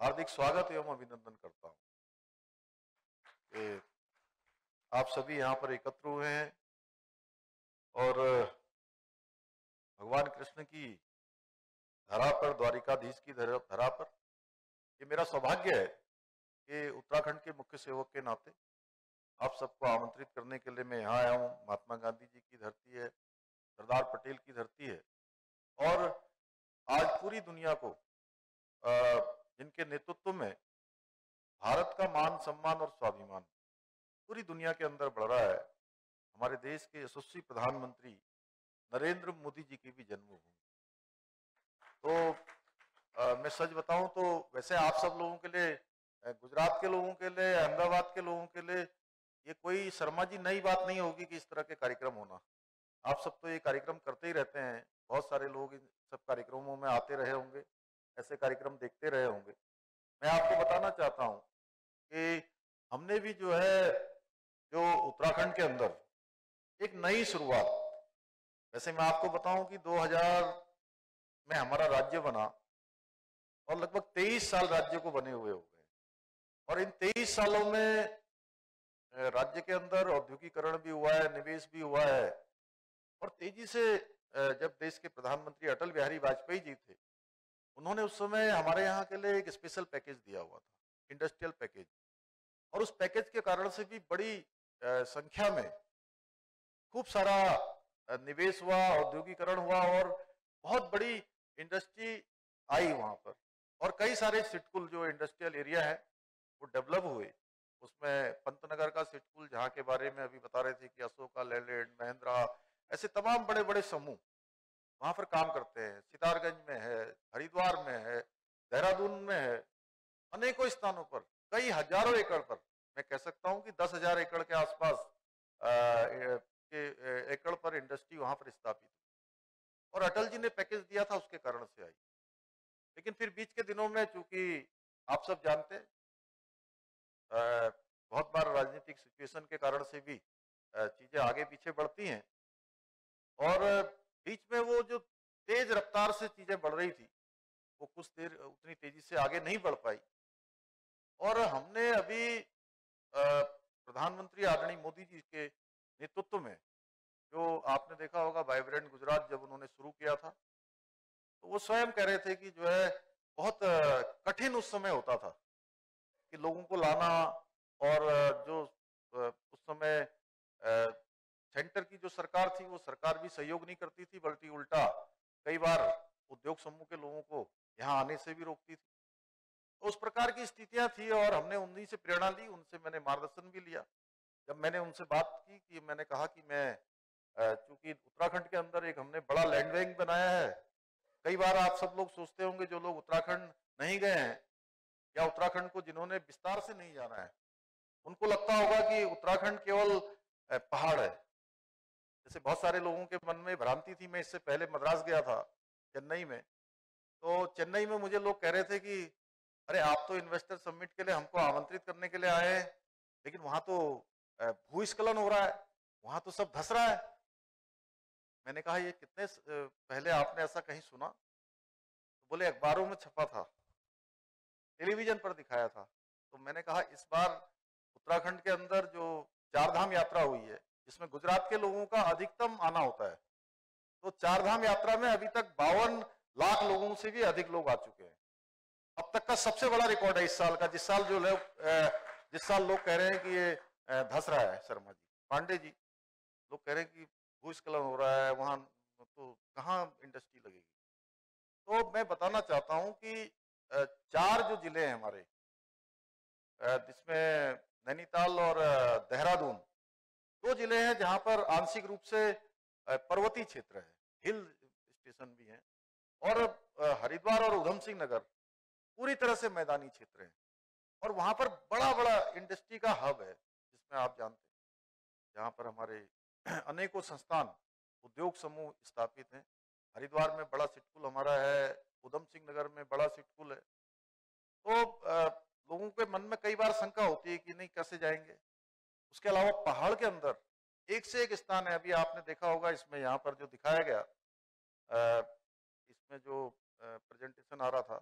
हार्दिक स्वागत एवं अभिनंदन करता हूँ। आप सभी यहाँ पर एकत्र हुए हैं और भगवान कृष्ण की धरा पर, द्वारिकाधीश की धरा पर ये मेरा सौभाग्य है कि उत्तराखंड के मुख्य सेवक के नाते आप सबको आमंत्रित करने के लिए मैं यहाँ आया हूँ। महात्मा गांधी जी की धरती है, सरदार पटेल की धरती है और आज पूरी दुनिया को जिनके नेतृत्व में भारत का मान सम्मान और स्वाभिमान पूरी दुनिया के अंदर बढ़ रहा है। हमारे देश के यशस्वी प्रधानमंत्री नरेंद्र मोदी जी की भी जन्मभूमि। तो आ, मैं सच बताऊँ तो वैसे आप सब लोगों के लिए गुजरात के लोगों के लिए अहमदाबाद के लोगों के लिए ये कोई शर्मा जी नई बात नहीं होगी कि इस तरह के कार्यक्रम होना। आप सब तो ये कार्यक्रम करते ही रहते हैं। बहुत सारे लोग इन सब कार्यक्रमों में आते रहे होंगे। ऐसे कार्यक्रम देखते रहे होंगे। मैं आपको बताना चाहता हूँ कि हमने भी जो है, जो उत्तराखंड के अंदर एक नई शुरुआत, वैसे मैं आपको बताऊँ कि 2000 में हमारा राज्य बना और लगभग 23 साल राज्य को बने हुए हो गए। और इन 23 सालों में राज्य के अंदर औद्योगिकरण भी हुआ है, निवेश भी हुआ है और तेज़ी से जब देश के प्रधानमंत्री अटल बिहारी वाजपेयी जी थे उन्होंने उस समय हमारे यहाँ के लिए एक स्पेशल पैकेज दिया हुआ था इंडस्ट्रियल पैकेज और उस पैकेज के कारण से भी बड़ी संख्या में खूब सारा निवेश हुआ, औद्योगिकरण हुआ और बहुत बड़ी इंडस्ट्री आई वहाँ पर। और कई सारे सिटकुल जो इंडस्ट्रियल एरिया है, वो डेवलप हुए। उसमें पंतनगर का सिटकुल, जहाँ के बारे में अभी बता रहे थे कि अशोका लैलैंड महिंद्रा, ऐसे तमाम बड़े बड़े समूह वहाँ पर काम करते हैं, सितारगंज में है, हरिद्वार में है, देहरादून में है, अनेकों स्थानों पर, कई हज़ारों एकड़ पर। मैं कह सकता हूँ कि दस हज़ार एकड़ के आसपास के एकड़ पर इंडस्ट्री वहाँ पर स्थापित और अटल जी ने पैकेज दिया था, उसके कारण से आई। लेकिन फिर बीच के दिनों में, चूँकि आप सब जानते बहुत बार राजनीतिक सिचुएशन के कारण से भी चीज़ें आगे पीछे बढ़ती हैं। और बीच में वो जो तेज रफ्तार से चीज़ें बढ़ रही थी, वो कुछ देर, उतनी तेज़ी से आगे नहीं बढ़ पाई। और हमने अभी प्रधानमंत्री आदरणीय मोदी जी के नेतृत्व में, जो आपने देखा होगा वाइब्रेंट गुजरात जब उन्होंने शुरू किया था तो वो स्वयं कह रहे थे कि जो है, बहुत कठिन उस समय होता था, कि लोगों को लाना और जो उस समय सेंटर की जो सरकार थी, वो सरकार भी सहयोग नहीं करती थी, बल्कि उल्टा कई बार उद्योग समूह के लोगों को यहाँ आने से भी रोकती थी। तो उस प्रकार की स्थितियाँ थी और हमने उन्हीं से प्रेरणा ली, उनसे मैंने मार्गदर्शन भी लिया। जब मैंने उनसे बात की कि मैंने कहा कि मैं चूँकि उत्तराखंड के अंदर एक हमने बड़ा लैंड बैंक बनाया है, कई बार आप सब लोग सोचते होंगे, जो लोग उत्तराखंड नहीं गए हैं, या उत्तराखंड को जिन्होंने विस्तार से नहीं जाना है, उनको लगता होगा कि उत्तराखंड केवल पहाड़ है। जैसे बहुत सारे लोगों के मन में भ्रांति थी, मैं इससे पहले मद्रास गया था, चेन्नई में। तो चेन्नई में मुझे लोग कह रहे थे कि, अरे, आप तो इन्वेस्टर समिट के लिए हमको आमंत्रित करने के लिए आए हैं, लेकिन वहाँ तो भूस्खलन हो रहा है, वहाँ तो सब धस रहा है। मैंने कहा, ये कितने पहले आपने ऐसा कहीं सुना? तो बोले, अखबारों में छपा था, टेलीविज़न पर दिखाया था। तो मैंने कहा, इस बार उत्तराखंड के अंदर जो चार धाम यात्रा हुई है जिसमें गुजरात के लोगों का अधिकतम आना होता है। तो चार धाम यात्रा में अभी तक बावन लाख लोगों से भी अधिक लोग आ चुके हैं। अब तक का सबसे बड़ा रिकॉर्ड है इस साल का, जिस साल जो लोग जिस साल लोग कह रहे हैं कि ये धस रहा है, शर्मा जी, पांडे जी। लोग कह रहे हैं कि भूस्खलन हो रहा है, वहाँ तो कहाँ इंडस्ट्री लगेगी? तो मैं बताना चाहता हूँ कि चार जो ज़िले हैं हमारे जिसमें नैनीताल और देहरादून दो ज़िले हैं जहाँ पर आंशिक रूप से पर्वतीय क्षेत्र है, हिल स्टेशन भी हैं, और हरिद्वार और उधम सिंह नगर पूरी तरह से मैदानी क्षेत्र है, और वहाँ पर बड़ा बड़ा इंडस्ट्री का हब है, जिसमें आप जानते हैं। जहाँ पर हमारे अनेकों संस्थान, उद्योग समूह स्थापित हैं। हरिद्वार में बड़ा सिटकुल हमारा है उधम सिंह नगर में बड़ा सिटकुल है। तो लोगों के मन में कई बार शंका होती है कि नहीं, कैसे जाएँगे? उसके अलावा पहाड़ के अंदर एक से एक स्थान है, अभी आपने देखा होगा, इसमें यहाँ पर जो दिखाया गया इसमें जो प्रेजेंटेशन आ रहा था,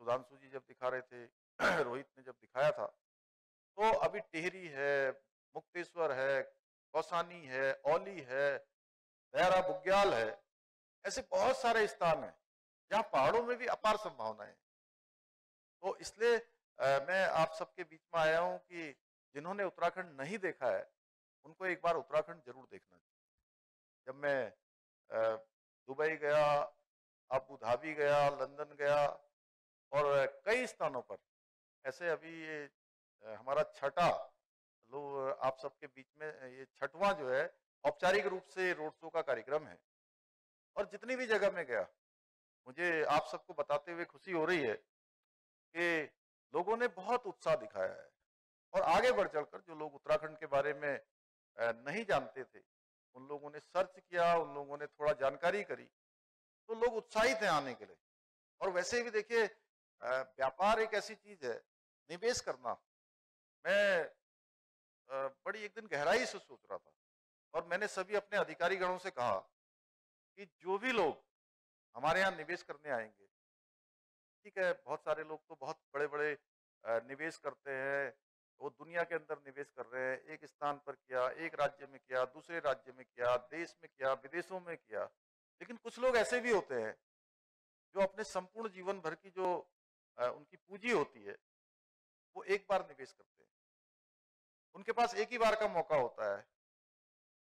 सुधांशु जी जब दिखा रहे थे, रोहित ने जब दिखाया था तो अभी टिहरी है, मुक्तेश्वर है, कौसानी है, औली है दहरा बुग्याल है, ऐसे बहुत सारे स्थान हैं, जहाँ पहाड़ों में भी अपार संभावनाएँ तो इसलिए मैं आप सबके बीच में आया हूँ कि जिन्होंने उत्तराखंड नहीं देखा है, उनको एक बार उत्तराखंड ज़रूर देखना चाहिए। जब मैं दुबई गया, अबू धाबी गया, लंदन गया और कई स्थानों पर, ऐसे अभी ये हमारा छठा लोग आप सबके बीच में, ये छठवां जो है, औपचारिक रूप से रोड शो का कार्यक्रम है। और जितनी भी जगह में गया, मुझे आप सबको बताते हुए खुशी हो रही है कि लोगों ने बहुत उत्साह दिखाया है। और आगे बढ़ चलकर जो लोग उत्तराखंड के बारे में नहीं जानते थे, उन लोगों ने सर्च किया, उन लोगों ने थोड़ा जानकारी करी तो लोग उत्साहित हैं आने के लिए। और वैसे भी देखिए व्यापार एक ऐसी चीज़ है, निवेश करना। मैं बड़ी एक दिन गहराई से सोच रहा था और मैंने सभी अपने अधिकारी गणों से कहा कि जो भी लोग हमारे यहाँ निवेश करने आएँगे, ठीक है, बहुत सारे लोग तो बहुत बड़े बड़े निवेश करते हैं वो दुनिया के अंदर निवेश कर रहे हैं, एक स्थान पर किया, एक राज्य में किया, दूसरे राज्य में किया, देश में किया, विदेशों में किया। लेकिन कुछ लोग ऐसे भी होते हैं, जो अपने संपूर्ण जीवन भर की जो उनकी पूंजी होती है, वो एक बार निवेश करते हैं। उनके पास एक ही बार का मौका होता है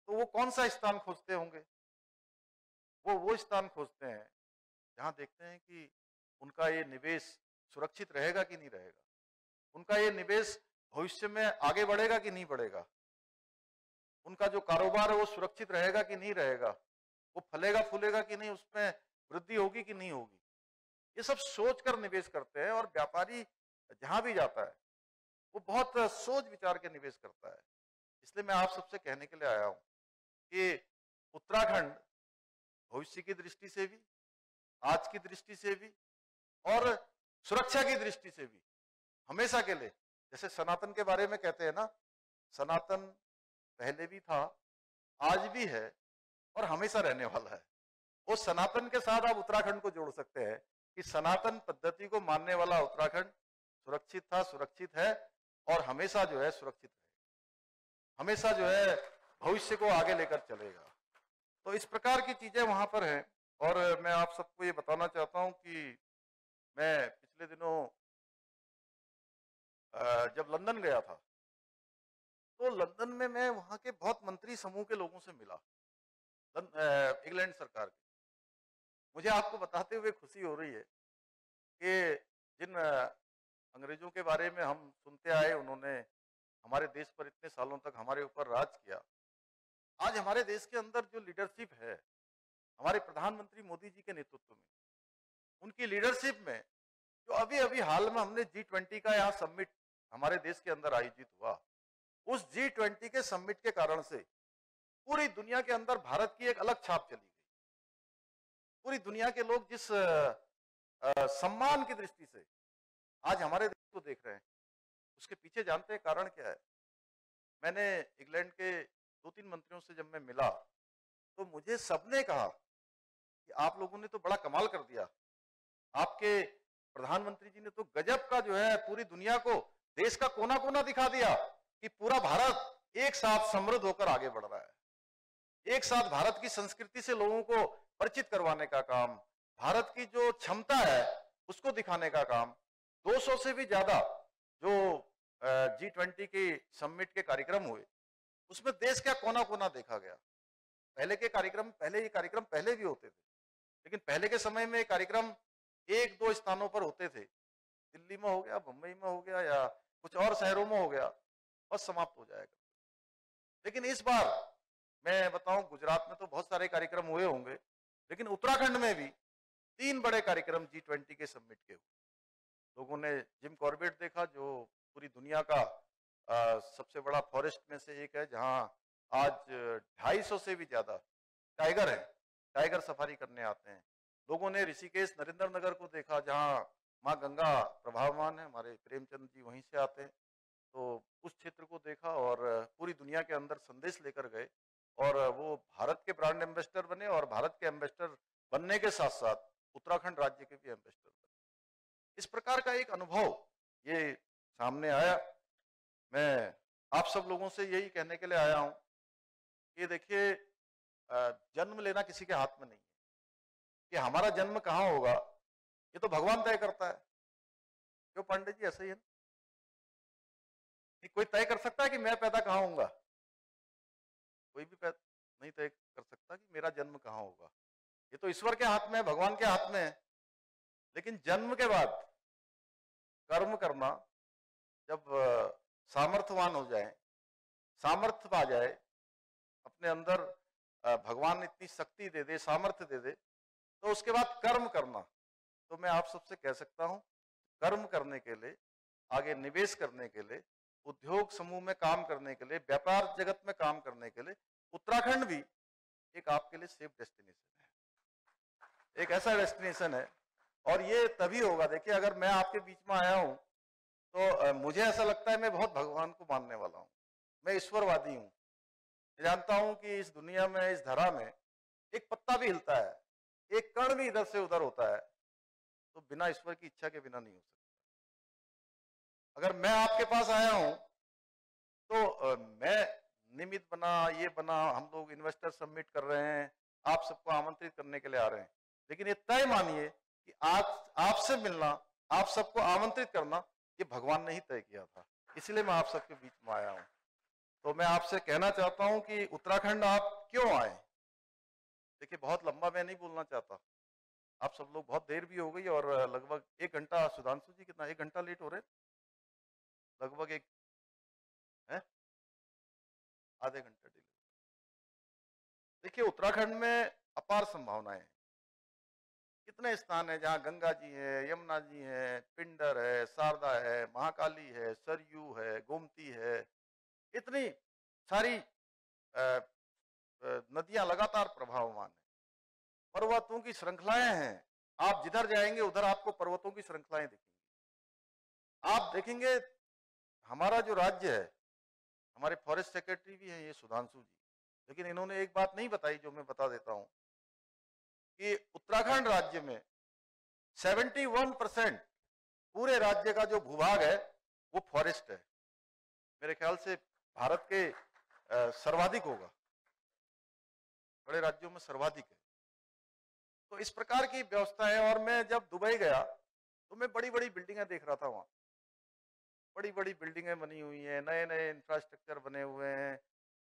तो वो कौन सा स्थान खोजते होंगे? वो वो स्थान खोजते हैं, जहाँ देखते हैं कि उनका ये निवेश सुरक्षित रहेगा कि नहीं रहेगा? उनका ये निवेश भविष्य में आगे बढ़ेगा कि नहीं बढ़ेगा? उनका जो कारोबार है वो सुरक्षित रहेगा कि नहीं रहेगा? वो फलेगा, फूलेगा कि नहीं? उसमें वृद्धि होगी कि नहीं होगी? ये सब सोच कर निवेश करते हैं और व्यापारी जहाँ भी जाता है, वो बहुत सोच विचार के निवेश करता है। इसलिए मैं आप सबसे कहने के लिए आया हूँ कि उत्तराखंड भविष्य की दृष्टि से भी, आज की दृष्टि से भी और सुरक्षा की दृष्टि से भी, हमेशा के लिए जैसे सनातन के बारे में कहते हैं ना, सनातन पहले भी था, आज भी है और हमेशा रहने वाला है। वो सनातन के साथ आप उत्तराखंड को जोड़ सकते हैं कि सनातन पद्धति को मानने वाला उत्तराखंड सुरक्षित था, सुरक्षित है और हमेशा जो है सुरक्षित रहेगा हमेशा जो है भविष्य को आगे लेकर चलेगा। तो इस प्रकार की चीज़ें वहाँ पर हैं और मैं आप सबको ये बताना चाहता हूँ कि मैं पिछले दिनों जब लंदन गया था तो लंदन में मैं वहाँ के बहुत मंत्री समूह के लोगों से मिला इंग्लैंड सरकार के। मुझे आपको बताते हुए खुशी हो रही है कि जिन अंग्रेज़ों के बारे में हम सुनते आए, उन्होंने हमारे देश पर इतने सालों तक हमारे ऊपर राज किया। आज हमारे देश के अंदर जो लीडरशिप है, हमारे प्रधानमंत्री मोदी जी के नेतृत्व में, उनकी लीडरशिप में जो अभी अभी हाल में हमने जी ट्वेंटी का यहाँ समिट हमारे देश के अंदर आयोजित हुआ। उस जी ट्वेंटी के समिट के कारण से पूरी दुनिया के अंदर भारत की एक अलग छाप चली गई। पूरी दुनिया के लोग जिस आ, सम्मान की दृष्टि से आज हमारे देश को देख रहे हैं उसके पीछे जानते हैं कारण क्या है? मैंने इंग्लैंड के दो तीन मंत्रियों से जब मैं मिला तो मुझे सबने कहा कि आप लोगों ने तो बड़ा कमाल कर दिया। आपके प्रधानमंत्री जी ने तो गजब का जो है पूरी दुनिया को देश का कोना कोना दिखा दिया कि पूरा भारत एक साथ समृद्ध होकर आगे बढ़ रहा है। एक साथ भारत की संस्कृति से लोगों को परिचित करवाने का काम, भारत की जो क्षमता है, उसको दिखाने का काम 200 से भी ज़्यादा जो जी ट्वेंटी के समिट के कार्यक्रम हुए, उसमें देश का कोना कोना देखा गया। पहले के कार्यक्रम, पहले ये कार्यक्रम पहले भी होते थे, लेकिन पहले के समय में कार्यक्रम एक दो स्थानों पर होते थे। दिल्ली में हो गया मुंबई में हो गया या कुछ और शहरों में हो गया बस समाप्त हो जाएगा। लेकिन इस बार मैं बताऊँ गुजरात में तो बहुत सारे कार्यक्रम हुए होंगे लेकिन उत्तराखंड में भी तीन बड़े कार्यक्रम जी ट्वेंटी के सबमिट के हुए। लोगों ने जिम कॉर्बेट देखा जो पूरी दुनिया का आ, सबसे बड़ा फॉरेस्ट में से एक है जहाँ आज 250 से भी ज़्यादा टाइगर है टाइगर सफारी करने आते हैं। लोगों ने ऋषिकेश नरेंद्र नगर को देखा जहाँ माँ गंगा प्रभावमान है, हमारे प्रेमचंद जी वहीं से आते हैं। तो उस क्षेत्र को देखा और पूरी दुनिया के अंदर संदेश लेकर गए और वो भारत के ब्रांड एम्बेसडर बने और भारत के एम्बेसडर बनने के साथ साथ उत्तराखंड राज्य के भी एम्बेसडर बने। इस प्रकार का एक अनुभव ये सामने आया। मैं आप सब लोगों से यही कहने के लिए आया हूँ कि देखिए जन्म लेना किसी के हाथ में नहीं है। कि हमारा जन्म कहाँ होगा? ये तो भगवान तय करता है। क्यों पांडे जी, ऐसे ही है कि कोई तय कर सकता है कि मैं पैदा कहाँ होऊँगा? कोई भी नहीं तय कर सकता कि मेरा जन्म कहाँ होगा। ये तो ईश्वर के हाथ में है, भगवान के हाथ में है। लेकिन जन्म के बाद कर्म करना जब सामर्थ्यवान हो जाए, सामर्थ्य पा जाए, अपने अंदर भगवान इतनी शक्ति दे दे, सामर्थ्य दे दे तो उसके बाद कर्म करना। तो मैं आप सबसे कह सकता हूँ, कर्म करने के लिए, आगे निवेश करने के लिए, उद्योग समूह में काम करने के लिए, व्यापार जगत में काम करने के लिए, उत्तराखंड भी एक आपके लिए सेफ़ डेस्टिनेशन है। एक ऐसा डेस्टिनेशन है, और ये तभी होगा, देखिए, अगर मैं आपके बीच में आया हूँ तो मुझे ऐसा लगता है मैं बहुत भगवान को मानने वाला हूँ, मैं ईश्वरवादी हूँ। जानता हूँ कि इस दुनिया में, इस धरा में एक पत्ता भी हिलता है, एक कण भी इधर से उधर होता है तो बिना ईश्वर की इच्छा के बिना नहीं हो सकता। अगर मैं आपके पास आया हूँ तो मैं निमित बना, ये बना, हम लोग इन्वेस्टर सबमिट कर रहे हैं, आप सबको आमंत्रित करने के लिए आ रहे हैं। लेकिन ये तय मानिए कि आज आपसे मिलना, आप सबको आमंत्रित करना, ये भगवान ने ही तय किया था। इसलिए मैं आप सबके बीच में आया हूँ। तो मैं आपसे कहना चाहता हूँ कि उत्तराखंड आप क्यों आए? देखिए, बहुत लंबा मैं नहीं बोलना चाहता। आप सब लोग बहुत देर भी हो गई और लगभग एक घंटा, सुधांशु जी कितना, एक घंटा लेट हो रहे लगभग एक, है? आधे घंटे डिले देखिए, उत्तराखंड में अपार संभावनाएँ कितने स्थान है जहाँ गंगा जी है, यमुना जी है, पिंडर है, शारदा है, महाकाली है, सरयू है, गोमती है। इतनी सारी नदियाँ लगातार प्रभावमान है। पर्वतों की श्रृंखलाएँ हैं। आप जिधर जाएँगे, उधर आपको पर्वतों की श्रृंखलाएँ दिखेंगी। आप देखेंगे, हमारा जो राज्य है, हमारे फॉरेस्ट सेक्रेटरी भी हैं ये सुधांशु जी। लेकिन इन्होंने एक बात नहीं बताई जो मैं बता देता हूँ कि उत्तराखंड राज्य में 71 परसेंट पूरे राज्य का जो भूभाग है, वो फॉरेस्ट है। मेरे ख्याल से भारत के सर्वाधिक होगा। बड़े राज्यों में सर्वाधिक है। तो इस प्रकार की व्यवस्था है। और मैं जब दुबई गया तो मैं बड़ी बड़ी बिल्डिंगें देख रहा था वहाँ। बड़ी बड़ी बिल्डिंगें बनी हुई हैं नए नए इंफ्रास्ट्रक्चर बने हुए हैं,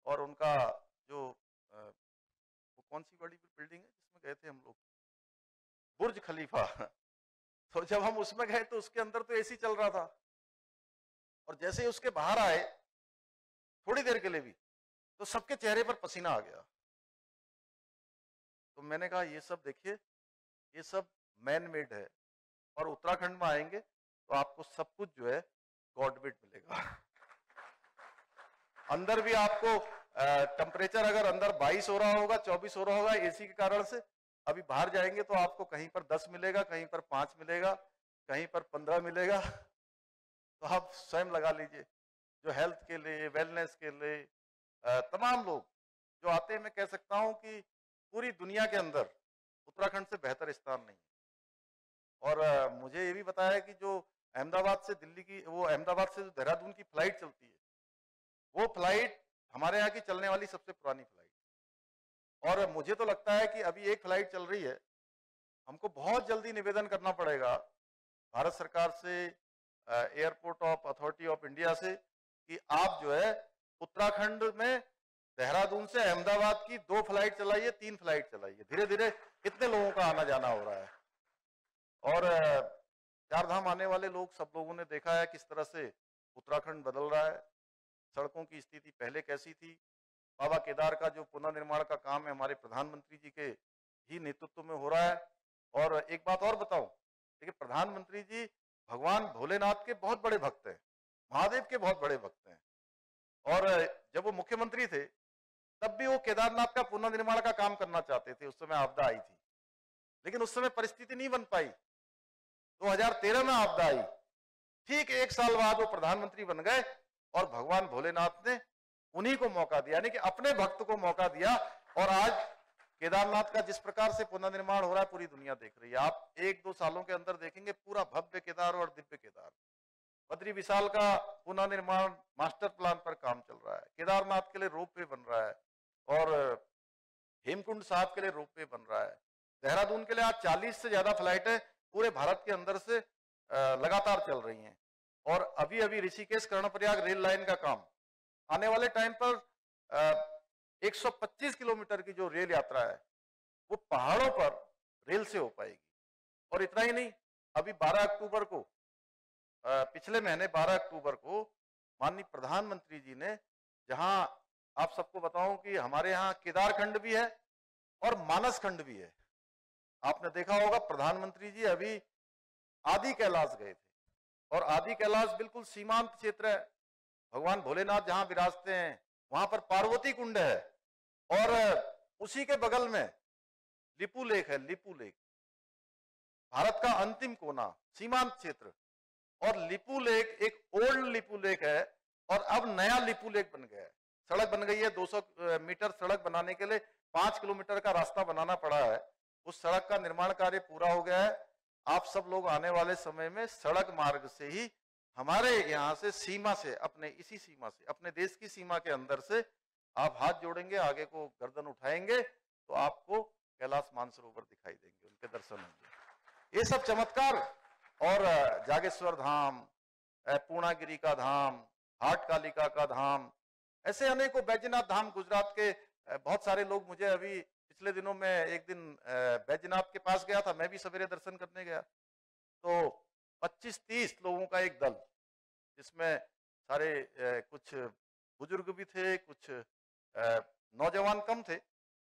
और उनका जो वो कौन सी बड़ी बिल्डिंग है जिसमें गए थे हम लोग? बुर्ज खलीफा। तो जब हम उसमें गए तो उसके अंदर तो एसी चल रहा था। और जैसे ही उसके बाहर आए, थोड़ी देर के लिए भी तो सबके चेहरे पर पसीना आ गया। तो मैंने कहा, ये सब देखिए, ये सब मैन मेड है और उत्तराखंड में आएँगे तो आपको सब कुछ जो है गॉडमेड मिलेगा। अंदर भी आपको टेम्परेचर अगर अंदर 22 हो रहा होगा 24 हो रहा होगा एसी के कारण से, अभी बाहर जाएँगे तो आपको कहीं पर 10 मिलेगा, कहीं पर 5 मिलेगा, कहीं पर 15 मिलेगा। तो आप स्वयं लगा लीजिए, जो हेल्थ के लिए वेलनेस के लिए तमाम लोग, जो आते हैं, मैं कह सकता हूँ कि पूरी दुनिया के अंदर उत्तराखंड से बेहतर स्थान नहीं है। और मुझे ये भी बताया कि जो अहमदाबाद से दिल्ली की, वो अहमदाबाद से जो देहरादून की फ़्लाइट चलती है, वो फ़्लाइट हमारे यहाँ की चलने वाली सबसे पुरानी फ़्लाइट और मुझे तो लगता है कि अभी एक फ़्लाइट चल रही है, हमको बहुत जल्दी निवेदन करना पड़ेगा भारत सरकार से airport of authority of India से कि आप जो है उत्तराखंड में देहरादून से अहमदाबाद की दो फ़्लाइट चलाइए, तीन फ़्लाइट चलाइए। धीरे धीरे कितने लोगों का आना जाना हो रहा है? और चार धाम आने वाले लोग सब लोगों ने देखा है किस तरह से उत्तराखंड बदल रहा है। सड़कों की स्थिति पहले कैसी थी? बाबा केदार का जो पुनर्निर्माण का काम है हमारे प्रधानमंत्री जी के ही नेतृत्व में हो रहा है। और एक बात और बताऊँ, देखिए प्रधानमंत्री जी भगवान भोलेनाथ के बहुत बड़े भक्त हैं, महादेव के बहुत बड़े भक्त हैं। और जब वो मुख्यमंत्री थे तब भी वो केदारनाथ का पुनर्निर्माण का काम करना चाहते थे, उस समय आपदा आई थी। लेकिन उस समय परिस्थिति नहीं बन पाई। 2013 में आपदा आई। ठीक एक साल बाद वो प्रधानमंत्री बन गए और भगवान भोलेनाथ ने उन्हीं को मौका दिया, यानी कि अपने भक्त को मौका दिया और आज केदारनाथ का जिस प्रकार से पुनर्निर्माण हो रहा है, पूरी दुनिया देख रही है। आप एक दो सालों के अंदर देखेंगे, पूरा भव्य केदार और दिव्य केदार। बद्री विशाल का पुनर्निर्माण मास्टर प्लान पर काम चल रहा है। केदारनाथ के लिए रोप वे बन रहा है। और हेमकुंड साहब के लिए रोप वे बन रहा है। देहरादून के लिए आज 40 से ज़्यादा फ्लाइटें पूरे भारत के अंदर से लगातार चल रही हैं। और अभी अभी ऋषिकेश, कर्णप्रयाग रेल लाइन का काम। आने वाले टाइम पर 125 किलोमीटर की जो रेल यात्रा है, वो पहाड़ों पर रेल से हो पाएगी। और इतना ही नहीं, अभी 12 अक्टूबर को पिछले महीने 12 अक्टूबर को माननीय प्रधानमंत्री जी ने जहाँ आप सबको बताऊँ कि हमारे यहाँ केदार खंड भी है और मानस खंड भी है। आपने देखा होगा, प्रधानमंत्री जी अभी आदि कैलाश गए थे और आदि कैलाश बिल्कुल सीमांत क्षेत्र है। भगवान भोलेनाथ जहाँ विराजते हैं, वहाँ पर पार्वती कुंड है और उसी के बगल में लिपू लेक है, लिपू लेक। भारत का अंतिम कोना, सीमांत क्षेत्र। और लिपू लेक एक ओल्ड लिपू लेक है और अब नया लिपू लेक बन गया है। सड़क बन गई है 200 मीटर सड़क बनाने के लिए पाँच किलोमीटर का रास्ता बनाना पड़ा है। उस सड़क का निर्माण कार्य पूरा हो गया है। आप सब लोग आने वाले समय में सड़क मार्ग से ही हमारे यहाँ से सीमा से, अपने, इसी सीमा से, अपने देश की सीमा के अंदर से आप हाथ जोड़ेंगे, आगे को गर्दन उठाएँगे तो आपको कैलाश मानसरोवर दिखाई देंगे, उनके दर्शन होंगे। ये सब चमत्कार और जागेश्वर धाम पूर्णागिरी का धाम, हाट कालिका का धाम ऐसे अनेकों बैजनाथ धाम गुजरात के बहुत सारे लोग मुझे अभी पिछले दिनों में एक दिन बैजनाथ के पास गया था, मैं भी सवेरे दर्शन करने गया। तो 25-30 लोगों का एक दल, जिसमें सारे कुछ बुज़ुर्ग भी थे, कुछ नौजवान कम थे,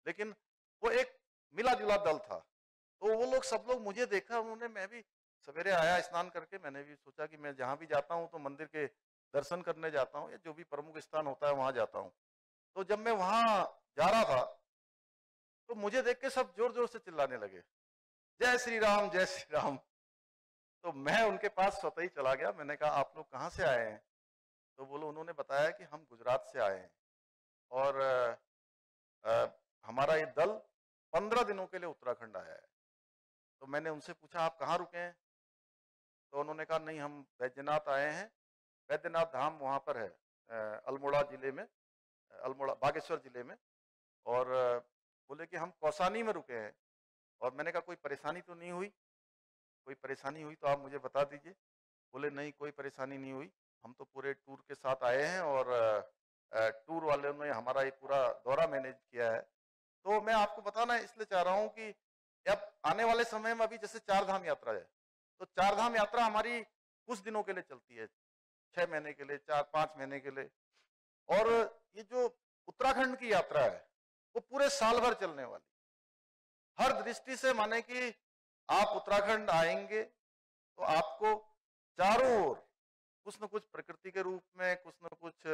लेकिन वो एक मिला जुला दल था। तो वो लोग सब लोग मुझे देखा, उन्होंने, मैं भी सवेरे आया स्नान करके, मैंने भी सोचा कि मैं जहाँ भी जाता हूँ तो मंदिर के दर्शन करने जाता हूँ या जो भी प्रमुख स्थान होता है वहाँ जाता हूँ। तो जब मैं वहाँ जा रहा था तो मुझे देख के सब ज़ोर ज़ोर से चिल्लाने लगे जय श्री राम जय श्री राम। तो मैं उनके पास स्वतः ही चला गया। मैंने कहा आप लोग कहाँ से आए हैं? तो बोलो उन्होंने बताया कि हम गुजरात से आए हैं और आ, आ, हमारा ये दल पंद्रह दिनों के लिए उत्तराखंड आया है। तो मैंने उनसे पूछा आप कहाँ रुके हैं? तो उन्होंने कहा नहीं हम बैद्यनाथ आए हैं बैद्यनाथ धाम वहाँ पर है अल्मोड़ा ज़िले में, अल्मोड़ा, बागेश्वर ज़िले में और बोले कि हम कौसानी में रुके हैं और मैंने कहा कोई परेशानी तो नहीं हुई, कोई परेशानी हुई तो आप मुझे बता दीजिए। बोले नहीं, कोई परेशानी नहीं हुई, हम तो पूरे टूर के साथ आए हैं और टूर वाले ने हमारा ये पूरा दौरा मैनेज किया है। तो मैं आपको बताना इसलिए चाह रहा हूँ कि अब आने वाले समय में अभी जैसे चार धाम यात्रा है तो चार धाम यात्रा हमारी कुछ दिनों के लिए चलती है छह महीने के लिए चार पाँच महीने के लिए। और ये जो उत्तराखंड की यात्रा है वो पूरे साल भर चलने वाली। हर दृष्टि से माने कि आप उत्तराखंड आएँगे तो आपको चारों ओर कुछ न कुछ प्रकृति के रूप में कुछ न कुछ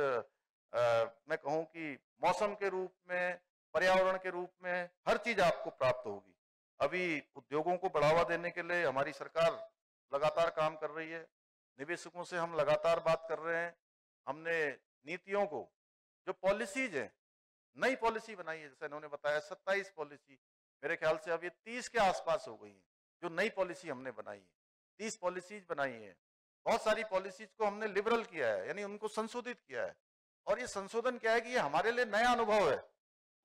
आ, मैं कहूँ कि मौसम के रूप में पर्यावरण के रूप में हर चीज़ आपको प्राप्त होगी। अभी उद्योगों को बढ़ावा देने के लिए हमारी सरकार लगातार काम कर रही है। निवेशकों से हम लगातार बात कर रहे हैं। हमने नीतियों को, जो पॉलिसीज़ है, नई पॉलिसी बनाई है, जैसे इन्होंने बताया, सत्ताईस पॉलिसी मेरे ख्याल से अब ये तीस के आसपास हो गई है, जो नई पॉलिसी हमने बनाई है। तीस पॉलिसीज़ बनाई है। बहुत सारी पॉलिसीज़ को हमने लिबरल किया है, यानी उनको संशोधित किया है। और ये संशोधन क्या है कि ये हमारे लिए नया अनुभव है।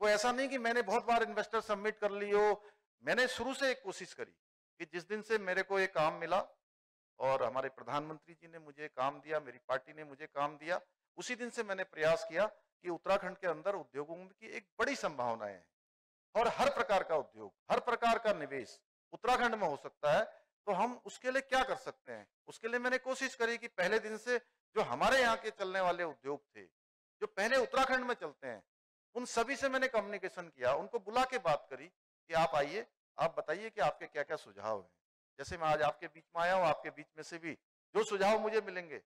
वो ऐसा नहीं कि मैंने बहुत बार इन्वेस्टर सबमिट कर ली हो, मैंने शुरू से एक कोशिश करी कि जिस दिन से मेरे को ये काम मिला और हमारे प्रधानमंत्री जी ने मुझे काम दिया, मेरी पार्टी ने मुझे काम दिया। उसी दिन से मैंने प्रयास किया कि उत्तराखंड के अंदर उद्योगों की एक बड़ी संभावनाएँ हैं और हर प्रकार का उद्योग, हर प्रकार का निवेश उत्तराखंड में हो सकता है। तो हम उसके लिए क्या कर सकते हैं? उसके लिए मैंने कोशिश करी कि पहले दिन से जो हमारे यहाँ के चलने वाले उद्योग थे, जो पहले उत्तराखंड में चलते हैं, उन सभी से मैंने कम्युनिकेशन किया, उनको बुला के बात करी कि आप आइए, आप बताइए कि आपके क्या क्या सुझाव हैं। जैसे मैं आज आपके बीच में आया हूँ, आपके बीच में से भी जो सुझाव मुझे मिलेंगे,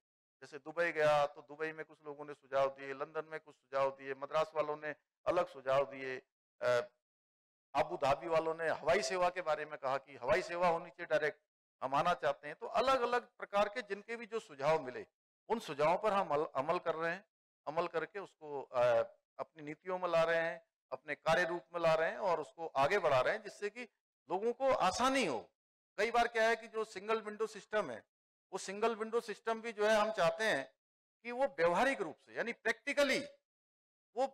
जैसे दुबई गया तो दुबई में कुछ लोगों ने सुझाव दिए, लंदन में कुछ सुझाव दिए, मद्रास वालों ने अलग सुझाव दिए आबू धाबी वालों ने हवाई सेवा के बारे में कहा कि हवाई सेवा होनी चाहिए डायरेक्ट, हम आना चाहते हैं। तो अलग अलग प्रकार के जिनके भी जो सुझाव मिले, उन सुझावों पर हम अमल कर रहे हैं, अमल करके उसको अपनी नीतियों में ला रहे हैं, अपने कार्य रूप में ला रहे हैं और उसको आगे बढ़ा रहे हैं, जिससे कि लोगों को आसानी हो। कई बार क्या है कि जो सिंगल विंडो सिस्टम है, वो सिंगल विंडो सिस्टम भी जो है हम चाहते हैं कि वो व्यवहारिक रूप से, यानी प्रैक्टिकली वो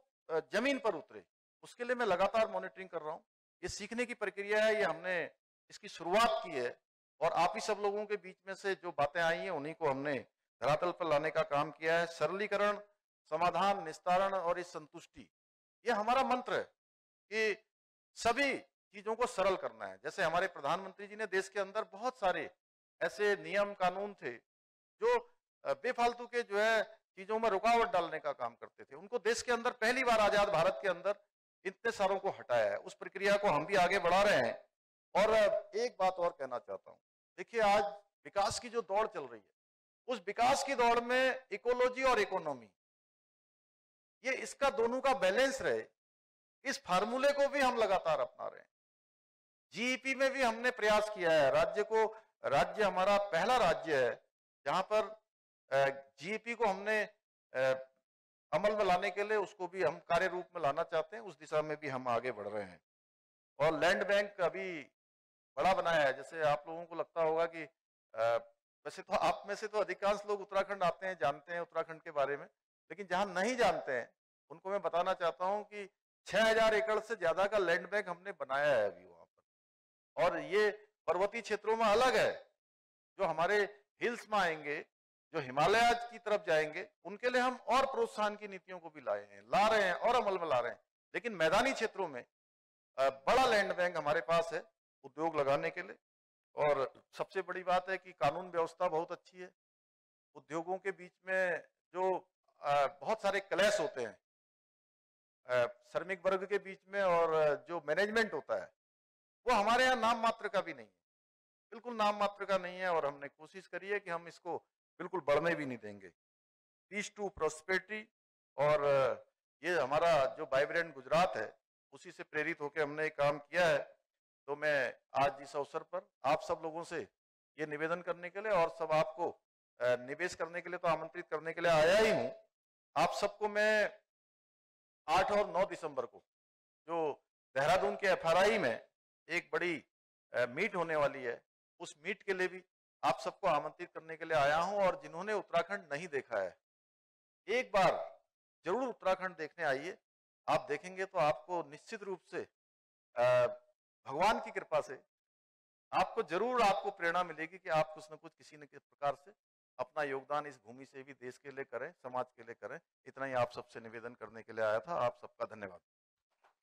ज़मीन पर उतरे। उसके लिए मैं लगातार मॉनिटरिंग कर रहा हूँ। ये सीखने की प्रक्रिया है, ये हमने इसकी शुरुआत की है और आप ही सब लोगों के बीच में से जो बातें आई हैं, उन्हीं को हमने धरातल पर लाने का काम किया है। सरलीकरण, समाधान, निस्तारण और इस संतुष्टि, ये हमारा मंत्र है कि सभी चीज़ों को सरल करना है। जैसे हमारे प्रधानमंत्री जी ने देश के अंदर बहुत सारे ऐसे नियम कानून थे, जो बेफालतू के जो है चीज़ों में रुकावट डालने का काम करते थे। उनको देश के अंदर पहली बार आज़ाद भारत के अंदर इतने सारों को हटाया है। उस प्रक्रिया को हम भी आगे बढ़ा रहे हैं। और एक बात और कहना चाहता हूँ। देखिए, आज विकास की जो दौड़ चल रही है, उस विकास की दौड़ में इकोलॉजी और इकोनॉमी, ये इसका दोनों का बैलेंस रहे। इस फार्मूले को भी हम लगातार अपना रहे हैं। जीईपी में भी हमने प्रयास किया है। राज्य को, राज्य हमारा पहला राज्य है, जहाँ पर जीईपी को हमने अमल में लाने के लिए उसको भी हम कार्य रूप में लाना चाहते हैं, उस दिशा में भी हम आगे बढ़ रहे हैं। और लैंड बैंक अभी बड़ा बनाया है, जैसे आप लोगों को लगता होगा कि वैसे तो आप में से तो अधिकांश लोग उत्तराखंड आते हैं, जानते हैं उत्तराखंड के बारे में, लेकिन जहाँ नहीं जानते हैं, उनको मैं बताना चाहता हूँ कि 6000 एकड़ से ज़्यादा का लैंड बैंक हमने बनाया है अभी और ये पर्वतीय क्षेत्रों में अलग है, जो हमारे हिल्स में आएँगे, जो हिमालय की तरफ़ जाएँगे, उनके लिए हम और प्रोत्साहन की नीतियों को भी लाए हैं, ला रहे हैं और अमल में ला रहे हैं। लेकिन मैदानी क्षेत्रों में बड़ा लैंड बैंक हमारे पास है, उद्योग लगाने के लिए। और सबसे बड़ी बात है कि कानून व्यवस्था बहुत अच्छी है। उद्योगों के बीच में जो बहुत सारे क्लैश होते हैं श्रमिक वर्ग के बीच में और जो मैनेजमेंट होता है वो हमारे यहाँ नाम मात्र का भी नहीं है। बिल्कुल नाम मात्र का नहीं है और हमने कोशिश करी है कि हम इसको बिल्कुल बढ़ने भी नहीं देंगे। पीस टू प्रोस्पेरिटी और, ये हमारा जो वाइब्रेंट गुजरात है, उसी से प्रेरित होकर हमने एक काम किया है। तो मैं आज इस अवसर पर आप सब लोगों से ये निवेदन करने के लिए और सब आपको निवेश करने के लिए तो आमंत्रित करने के लिए आया ही हूँ। आप सबको मैं 8 और 9 दिसंबर को, जो देहरादून के एफआरआई में एक बड़ी मीट होने वाली है। उस मीट के लिए भी आप सबको आमंत्रित करने के लिए आया हूँ और जिन्होंने उत्तराखंड नहीं देखा है। एक बार ज़रूर उत्तराखंड देखने आइए। आप देखेंगे तो आपको निश्चित रूप से भगवान की कृपा से आपको ज़रूर आपको प्रेरणा मिलेगी कि आप कुछ न कुछ किसी न किसी प्रकार से अपना योगदान इस भूमि से भी देश के लिए करें, समाज के लिए करें। इतना ही आप सबसे निवेदन करने के लिए आया था। आप सबका धन्यवाद।